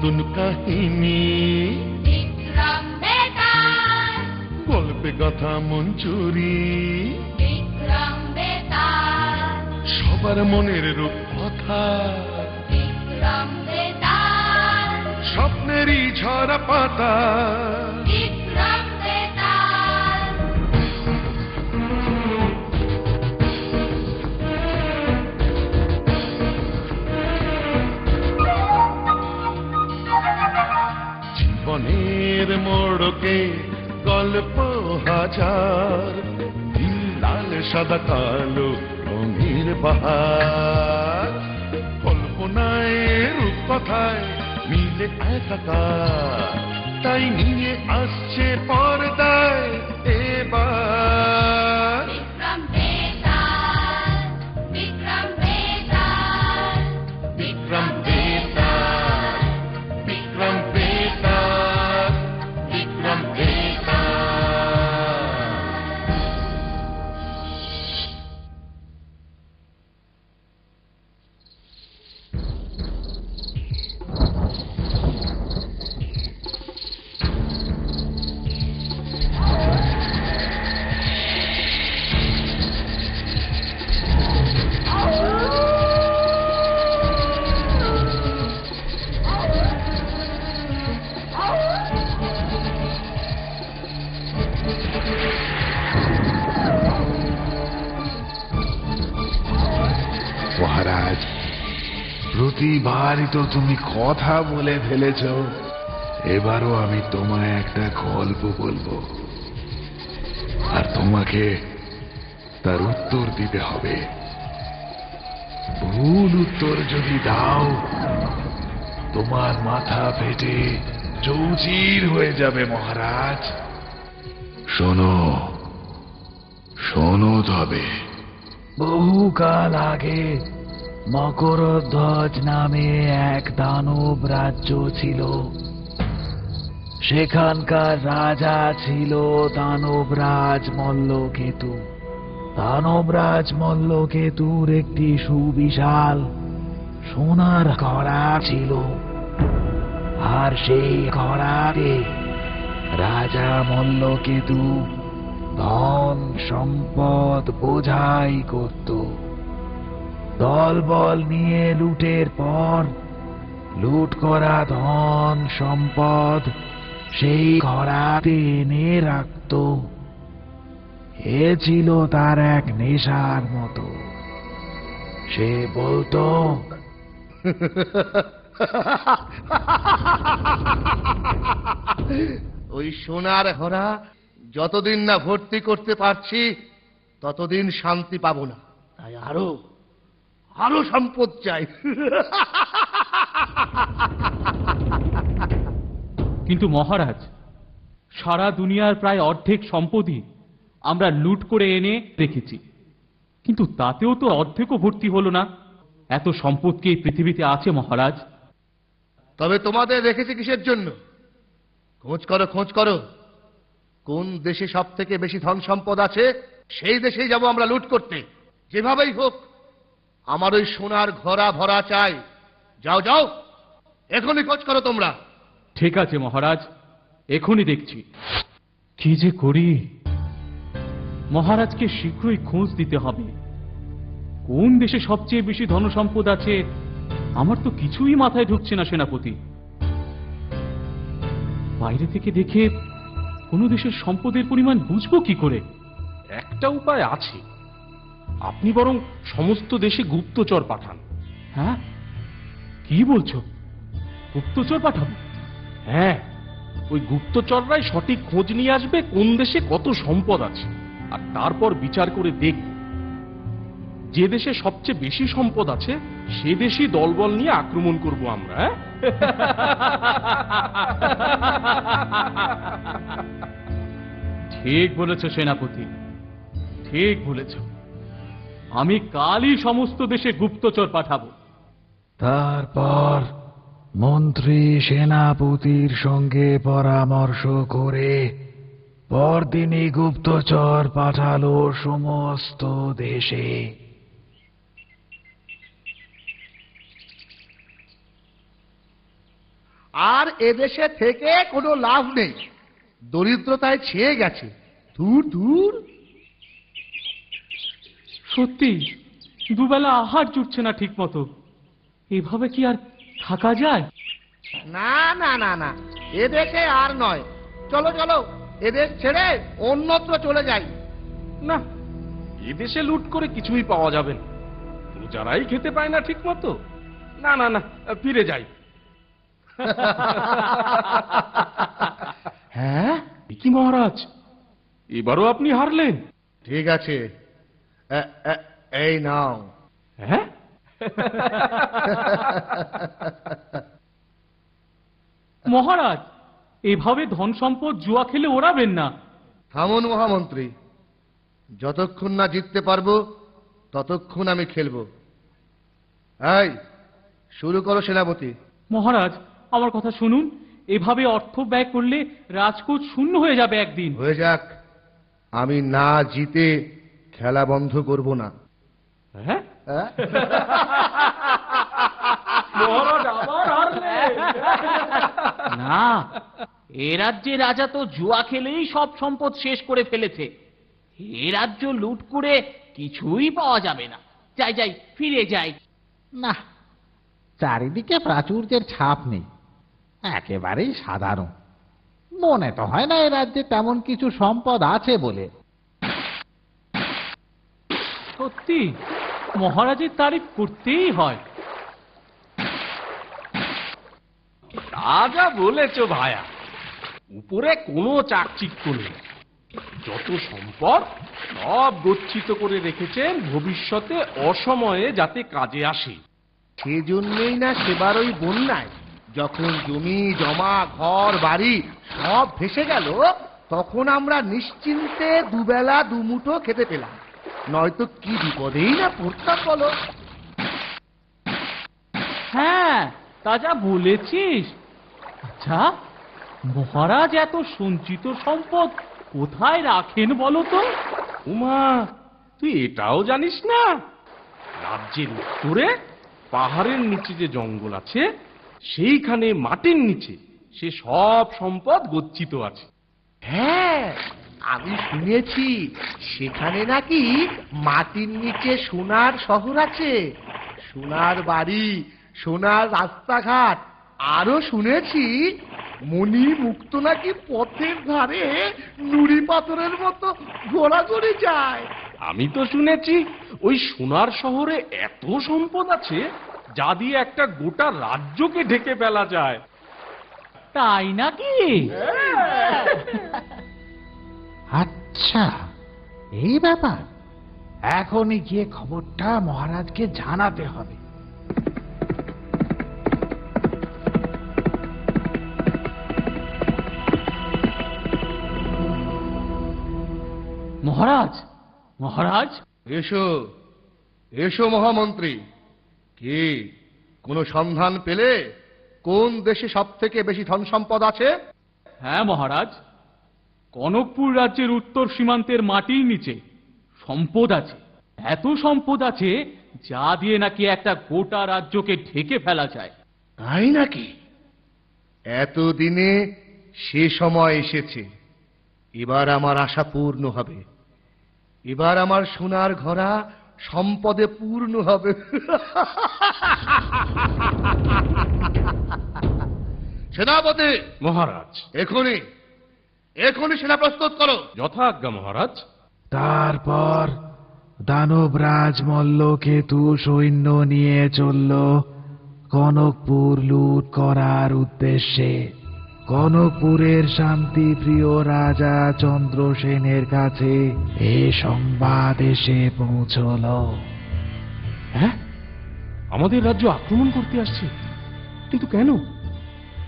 নতুন কাহিনী। গল্পে কথা মঞ্চুরি সবার মনের রূপ কথা। স্বপ্নেরই ঝরা পাতা। জীবনের মোড়কে গল্প হাজার। লাল, সাদা, কালো রঙের বাহার কল্পনায়, রূপকথায় মিলে একাকার। তাই নিয়ে আসছে পর্দায় এবার। তো তুমি কথা বলে ফেলেছ। এবারও আমি তোমায় একটা গল্প বলব। আর তোমাকে তার উত্তর দিতে হবে। ভুল উত্তর যদি দাও, তোমার মাথা ফেটে চৌচির হয়ে যাবে মহারাজ। শোনো শোনো তবে। বহুকাল আগে মকরধ্বজ নামে এক দানব রাজ্য ছিল। সেখানকার রাজা ছিল দানবরাজ মল্লকেতু। দানবরাজ মল্লকেতুর একটি সুবিশাল সোনার ঘোড়া ছিল। আর সেই ঘোড়াতে রাজা মল্লকেতু ধন সম্পদ বোঝাই করত। দলবল নিয়ে লুটের পর লুট করা ধন সম্পদ সেই ঘোড়াতে এনে রাখত। এ ছিল তার এক নেশার মতো। সে বলতো ওই সোনার ঘোড়া যতদিন না ভর্তি করতে পারছি ততদিন শান্তি পাবো না। তাই আরও আরও সম্পদ চাই। কিন্তু মহারাজ সারা দুনিয়ার প্রায় অর্ধেক সম্পদই আমরা লুট করে এনে রেখেছি। কিন্তু তাতেও তো অর্ধেকও ভর্তি হলো না। এত সম্পদ কি পৃথিবীতে আছে মহারাজ? তবে তোমাদের রেখেছি কিসের জন্য? খোঁজ করো খোঁজ করো। কোন দেশে সব থেকে বেশি ধন সম্পদ আছে সেই দেশেই যাব আমরা লুট করতে। যেভাবেই হোক আমার ওই সোনার ঘোড়া ভরা চাই। যাও যাও। এখনই খোঁজ করো তোমরা। ঠিক আছে, মহারাজ। এখনই দেখছি। কি যে করি? মহারাজকে শীঘ্রই খোঁজ দিতে হবে। কোন দেশে সবচেয়ে বেশি ধনসম্পদ আছে, আমার তো কিছুই মাথায় ঢুকছে না, সেনাপতি। বাইরে থেকে দেখে কোন দেশের সম্পদের পরিমাণ বুঝব কি করে? একটা উপায় আছে। আপনি বরং সমস্ত দেশে গুপ্তচর পাঠান। হ্যাঁ? কি বলছো? গুপ্তচর পাঠাবো? হ্যাঁ ওই গুপ্তচররাই সঠিক খোঁজ নিয়ে আসবে কোন দেশে কত সম্পদ আছে আর তারপর বিচার করে দেখবে। যে দেশে সবচেয়ে বেশি সম্পদ আছে সে দেশই দলবল নিয়ে আক্রমণ করব আমরা হ্যাঁ? ঠিক বলেছ সেনাপতি। ঠিক বলেছ। আমি কালই সমস্ত দেশে গুপ্তচর পাঠাবো। তারপর মন্ত্রী সেনাপতির সঙ্গে পরামর্শ করে পরদিনই গুপ্তচর পাঠালো সমস্ত দেশে। আর এদেশে থেকে কোনো লাভ নেই। দরিদ্রতায় ছেয়ে গেছে। দূর দূর। সত্যি দুবেলা আহার জুটছে না ঠিক মতো এভাবে কি আর থাকা যায়? না না না না এদেশে আর নয়। চলো চলো এদেশ ছেড়ে অন্যত্র চলে যাই। না এদেশে লুট করে কিছুই পাওয়া যাবে না। প্রজারাই খেতে পায় না ঠিক মতো না না না ফিরে যাই। হ্যাঁ কি মহারাজ এবারও আপনি হারলেন। ঠিক আছে। এই নাও। হ্যাঁ? মহারাজ এভাবে ধন সম্পদ জুয়া খেলে ওড়াবেন না। থামুন মহামন্ত্রী যতক্ষণ না জিততে পারব ততক্ষণ আমি খেলব। এই শুরু করো সেনাপতি। মহারাজ আমার কথা শুনুন। এভাবে অর্থ ব্যয় করলে রাজকোট শূন্য হয়ে যাবে একদিন। হয়ে যাক। আমি না জিতে খেলা বন্ধ করব না। হ্যাঁ? হ্যাঁ? না এ রাজ্যে রাজা তো জুয়া খেলেই সব সম্পদ শেষ করে ফেলেছে। এ রাজ্য লুট করে কিছুই পাওয়া যাবে না। যাই যাই ফিরে যাই। না চারিদিকে প্রাচুর্যের ছাপ নেই। একেবারেই সাধারণ। মনে তো হয় না এ রাজ্যে তেমন কিছু সম্পদ আছে বলে। সত্যি? মহারাজের তারিফ করতেই হয়। যা বলেছ ভায়া উপরে কোনো চাকচিক্য নেই। যত সম্পদ সব গচ্ছিত করে রেখেছেন ভবিষ্যতে অসময়ে যাতে কাজে আসে। সেজন্যই না সেবার ওই বন্যায় যখন জমি জমা ঘর বাড়ি সব ভেসে গেল তখন আমরা নিশ্চিন্তে দুবেলা দুমুঠো খেতে পেলাম। নয়তো কি বিপদেই না পড়তাম বলো? হ্যাঁ তা যা বলেছিস। আচ্ছা মহারাজ এত সঞ্চিত সম্পদ কোথায় রাখেন বলো তো? উমা তুই এটাও জানিস না? রাজ্যের উত্তরে পাহাড়ের নিচে যে জঙ্গল আছে সেইখানে মাটির নিচে সে সব সম্পদ গচ্ছিত আছে। হ্যাঁ আমি শুনেছি সেখানে নাকি মাটির নিচে সোনার শহর আছে। সোনার বাড়ি সোনার রাস্তাঘাট। আরও শুনেছি মণি মুক্ত নাকি পথের ধারে নুড়ি পাথরের মতো ঘোরাঘুরি যায়। আমি তো শুনেছি ওই সোনার শহরে এত সম্পদ আছে যা দিয়ে একটা গোটা রাজ্যকে ঢেকে ফেলা যায়। তাই নাকি? আচ্ছা এই ব্যাপার। এখনই গিয়ে খবরটা মহারাজকে জানাতে হবে। মহারাজ মহারাজ? এসো এসো মহামন্ত্রী। কি কোনো সন্ধান পেলে কোন দেশে সব থেকে বেশি ধন সম্পদ আছে? হ্যাঁ মহারাজ। কনকপুর রাজ্যের উত্তর সীমান্তের মাটির নিচে সম্পদ আছে। এত সম্পদ আছে যা দিয়ে নাকি একটা গোটা রাজ্যকে ঢেকে ফেলা যায়। তাই নাকি? এতদিনে সে সময় এসেছে। এবার আমার আশা পূর্ণ হবে। এবার আমার সোনার ঘোড়া সম্পদে পূর্ণ হবে। সেনাপতি! মহারাজ। এখনই। এখনই সেনা প্রস্তুত করো। যথাজ্ঞা মহারাজ। তারপর দানবরাজ মল্লকেতু সৈন্য নিয়ে চলল কনকপুর লুট করার উদ্দেশ্যে। কনকপুরের শান্তিপ্রিয় রাজা চন্দ্রসেনের কাছে এ সংবাদ এসে পৌঁছল। হ্যাঁ? আমাদের রাজ্য আক্রমণ করতে আসছে। কিন্তু কেন?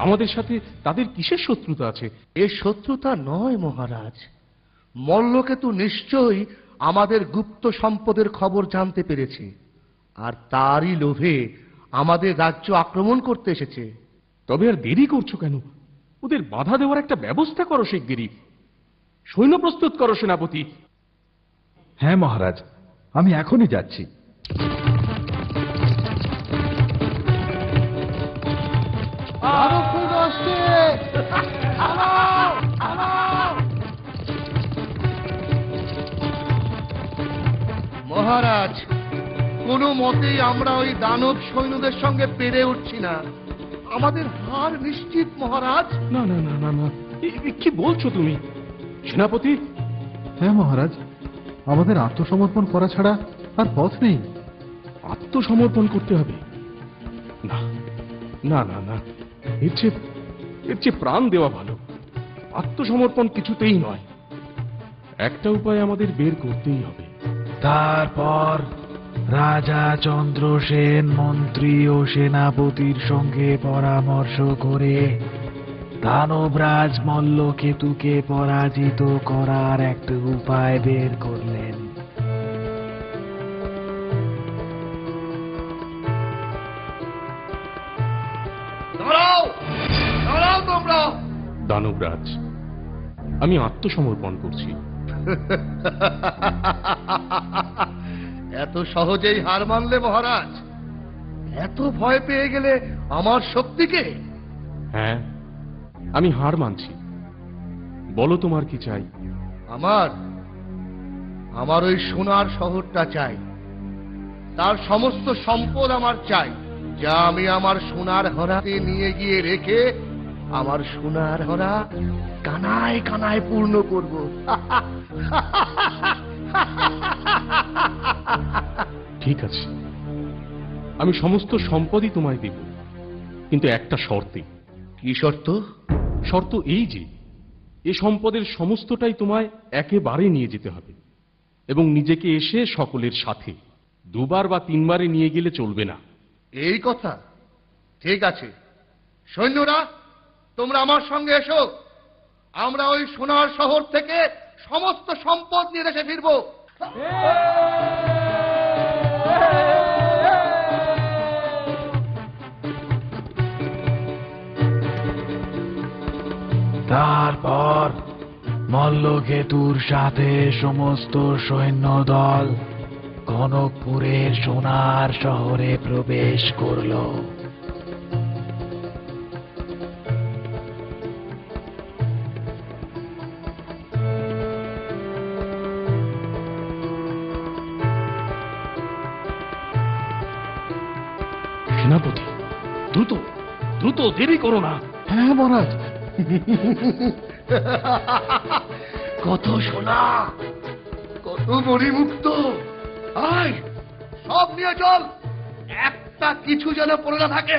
আমাদের সাথে তাদের কিসের শত্রুতা আছে? এ শত্রুতা নয় মহারাজ। মল্লকেতু নিশ্চয়ই আমাদের গুপ্ত সম্পদের খবর জানতে পেরেছে আর তারই লোভে আমাদের রাজ্য আক্রমণ করতে এসেছে। তবে আর দেরি করছ কেন? ওদের বাধা দেওয়ার একটা ব্যবস্থা করো শিগগিরই। সৈন্য প্রস্তুত করো সেনাপতি। হ্যাঁ মহারাজ আমি এখনই যাচ্ছি। মহারাজ কোনো মতেই আমরা ওই দানব সৈন্যদের সঙ্গে পেরে উঠছি না। আমাদের হার নিশ্চিত মহারাজ। না না না না না। কি বলছো তুমি? সেনাপতি? হ্যাঁ মহারাজ। আমাদের আত্মসমর্পণ করা ছাড়া আর পথ নেই। আত্মসমর্পণ করতে হবে? না না না না। এর চেয়ে এর চেয়ে প্রাণ দেওয়া ভালো। আত্মসমর্পণ কিছুতেই নয়। একটা উপায় আমাদের বের করতেই হবে। তারপর রাজা চন্দ্রসেন মন্ত্রী ও সেনাপতির সঙ্গে পরামর্শ করে দানবরাজ মল্লকেতুকে পরাজিত করার একটা উপায় বের করলেন। দানবরাজ আমি আত্মসমর্পণ করছি। এত সহজেই হার মানলে মহারাজ এত ভয় পেয়ে গেলে আমার শক্তিকে হ্যাঁ আমি হার মানছি। বলো তোমার কি চাই? আমার আমার ওই সোনার শহরটা চাই। তার সমস্ত সম্পদ আমার চাই। যা আমি আমার সোনার হরাতে নিয়ে গিয়ে রেখে আমার সোনার হরা কানায় কানায় পূর্ণ করব। ঠিক আছে। আমি সমস্ত সম্পদই তোমায় দেব। কিন্তু একটা শর্তে। কি শর্ত? শর্ত এই যে এ সম্পদের সমস্তটাই তোমায় একেবারে নিয়ে যেতে হবে এবং নিজেকে এসে সকলের সাথে দুবার বা তিনবারে নিয়ে গেলে চলবে না। এই কথা। ঠিক আছে। সৈন্যরা তোমরা আমার সঙ্গে এসো। আমরা ওই সোনার শহর থেকে সমস্ত সম্পদ নিয়ে দেশে ফিরবো। তারপর মল্লকেতুর সাথে সমস্ত সৈন্যদল কনকপুরের সোনার শহরে প্রবেশ করল। সেনাপতি। দ্রুত দ্রুত দেরি করো না। হ্যাঁ মহারাজ। কত সোনা কত মণিমুক্ত আয় সব নিয়ে চল। একটা কিছু যেন পড়ে না থাকে।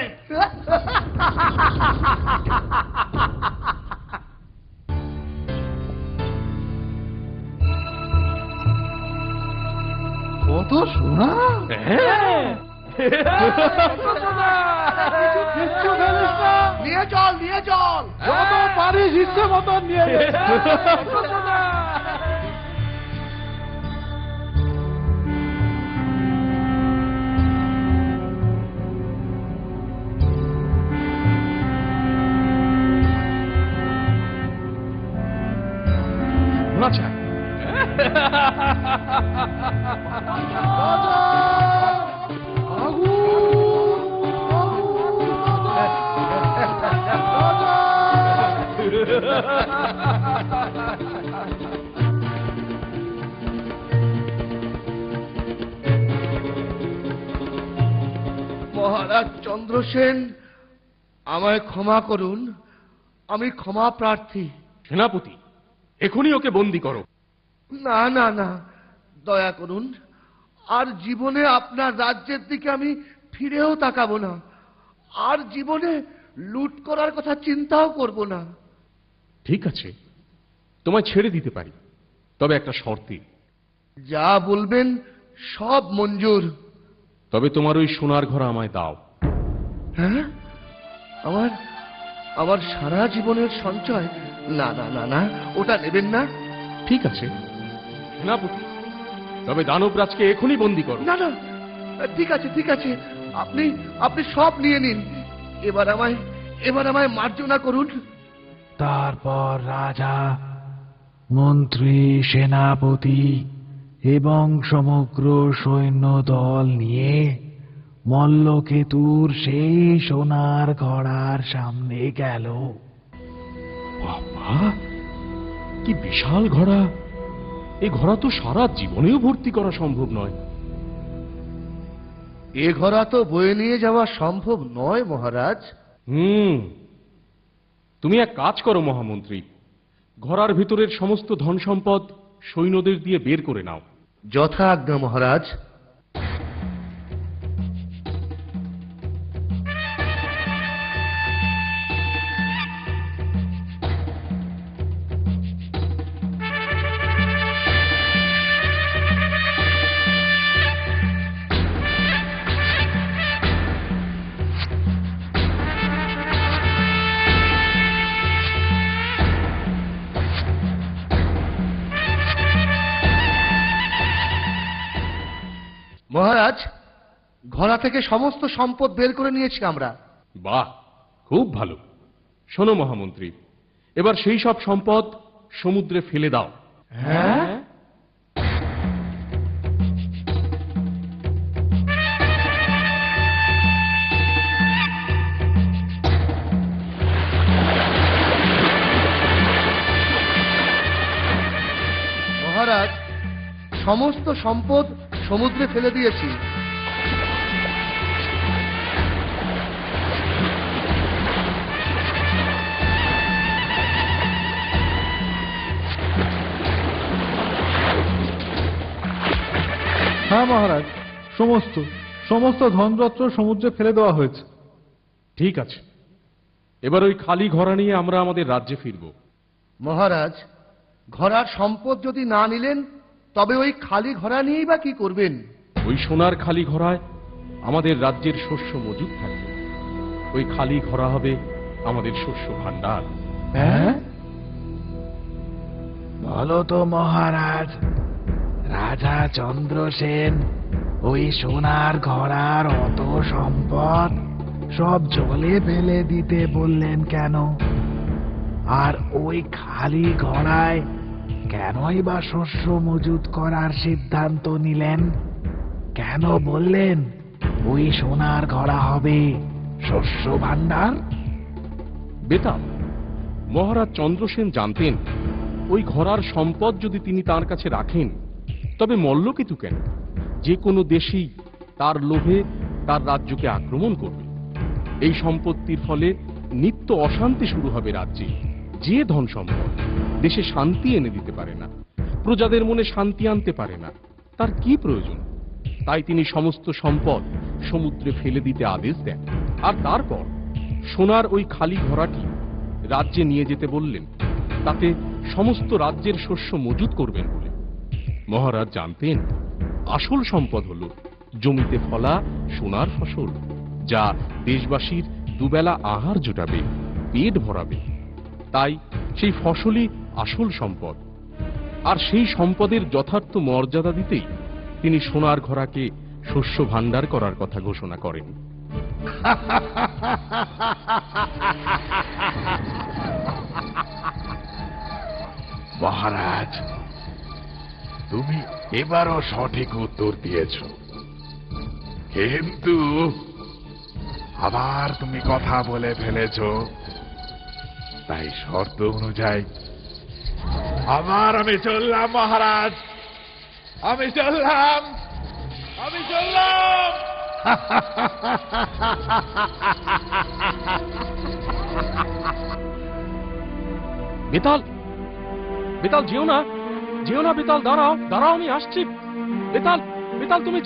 কত সোনা? নিয়ে চল নিয়ে চল যত পারিস ইচ্ছে মতন নিয়ে শোনা চাই। মহারাজ চন্দ্রসেন আমায় ক্ষমা করুন আমি ক্ষমা প্রার্থী। সেনাপতি এখনই ওকে বন্দি করো। না না না দয়া করুন আর জীবনে আপনার রাজ্যের দিকে আমি ফিরেও তাকাবো না। আর জীবনে লুট করার কথা চিন্তাও করব না। ঠিক আছে তোমায় ছেড়ে দিতে পারি তবে একটা শর্তে। যা বলবেন সব মঞ্জুর। তবে তোমার ওই সোনার ঘর আমায় দাও। হ্যাঁ? আমার আমার সারা জীবনের সঞ্চয়? না না না না ওটা নেবেন না। ঠিক আছে সেনাপতি তবে দানবরাজকে এখনই বন্দি করো। না না ঠিক আছে ঠিক আছে আপনি আপনি সব নিয়ে নিন। এবার আমায় এবার আমায় মার্জনা করুন। তারপর রাজা মন্ত্রী সেনাপতি এবং সমগ্র সৈন্য দল নিয়ে মল্লকেতুর সেই সোনার ঘোড়ার সামনে গেল। বাবা কি বিশাল ঘোড়া। এ ঘোড়া তো সারা জীবনেও ভর্তি করা সম্ভব নয়। এ ঘোড়া তো বয়ে নিয়ে যাওয়া সম্ভব নয় মহারাজ। হুম তুমি এক কাজ করো, মহামন্ত্রী। ঘরার ভিতরের সমস্ত ধন সম্পদ সৈন্যদের দিয়ে বের করে নাও। যথা আজ্ঞা মহারাজ। ঘোড়া থেকে সমস্ত সম্পদ বের করে নিয়েছি আমরা। বাহ খুব ভালো। শোনো মহামন্ত্রী এবার সেই সব সম্পদ সমুদ্রে ফেলে দাও। হ্যাঁ? মহারাজ সমস্ত সম্পদ সমুদ্রে ফেলে দিয়েছি। হ্যাঁ মহারাজ। সমস্ত সমস্ত ধনরত্ন সমুদ্রে ফেলে দেওয়া হয়েছে। ঠিক আছে। এবার ওই খালি ঘোড়া নিয়ে আমরা আমাদের রাজ্যে ফিরব। মহারাজ ঘোড়ার সম্পদ যদি না নিলেন তবে ওই খালি ঘোড়া নিয়েই বা কি করবেন? ওই সোনার খালি ঘোড়ায় আমাদের রাজ্যের শস্য মজুদ থাকবে। ওই খালি ঘোড়া হবে আমাদের শস্য ভাণ্ডার। হ্যাঁ? বলো তো মহারাজ। রাজা চন্দ্রসেন ওই সোনার ঘোড়ার অত সম্পদ সব জলে ফেলে দিতে বললেন কেন? আর ওই খালি ঘোড়ায় কেনই বা শস্য মজুত করার সিদ্ধান্ত নিলেন? কেন বললেন, ওই সোনার ঘোড়া হবে শস্য ভাণ্ডার বেতাল, মহারাজ চন্দ্রসেন জানতেন, ওই ঘোড়ার সম্পদ যদি তিনি তার কাছে রাখেন তবে মল্লকেতু কেন? যে কোনো দেশেই তার লোভে তার রাজ্যকে আক্রমণ করবে। এই সম্পত্তির ফলে নিত্য অশান্তি শুরু হবে রাজ্যে। যে ধন সম্পদ দেশে শান্তি এনে দিতে পারে না, প্রজাদের মনে শান্তি আনতে পারে না, তার কি প্রয়োজন? তাই তিনি সমস্ত সম্পদ সমুদ্রে ফেলে দিতে আদেশ দেন। আর তারপর সোনার ওই খালি ঘোড়াটি রাজ্যে নিয়ে যেতে বললেন, তাতে সমস্ত রাজ্যের শস্য মজুত করবেন বলে। মহারাজ জানতেন, আসল সম্পদ হল জমিতে ফলা সোনার ফসল, যা দেশবাসীর দুবেলা আহার জোটাবে, পেট ভরাবে। তাই সেই ফসলই আসল সম্পদ। আর সেই সম্পদের যথার্থ মর্যাদা দিতেই তিনি সোনার ঘোড়াকে শস্য ভাণ্ডার করার কথা ঘোষণা করেন। মহারাজ তুমি এবারও সঠিক উত্তর দিয়েছ। কিন্তু আবার তুমি কথা বলে ফেলেছ। তাই শর্ত অনুযায়ী আবার আমি চললাম, মহারাজ। আমি চললাম। আমি চললাম। বেতাল বেতাল যেও না। যেও না বেতাল দাঁড়াও দাঁড়াও আমি আসছি। বেতাল বেতাল তুমি